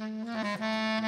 Mm-hmm.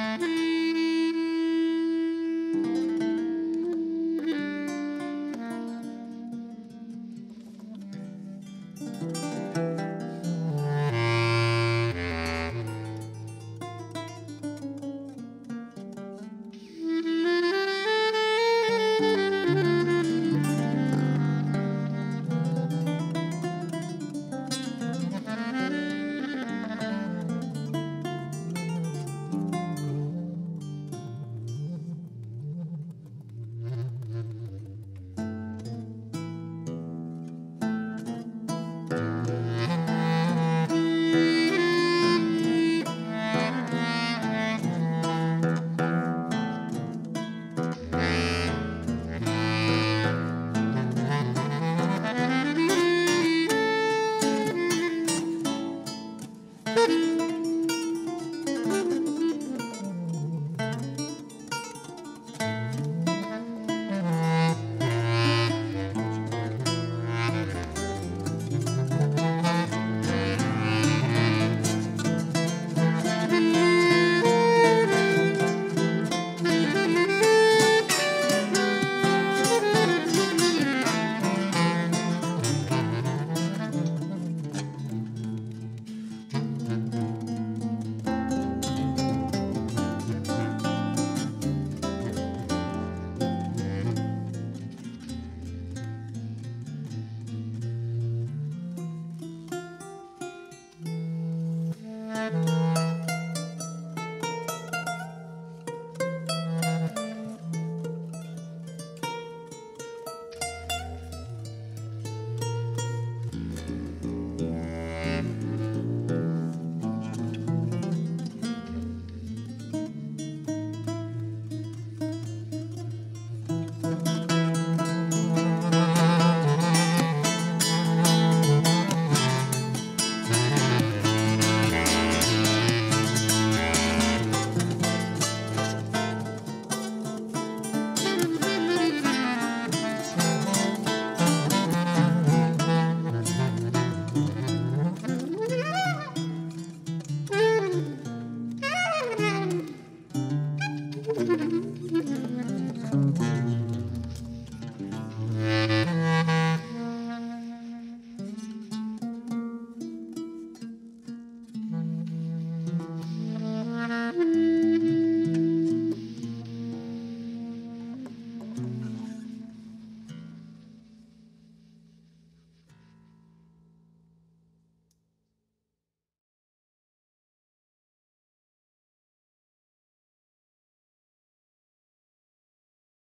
Mm-hmm.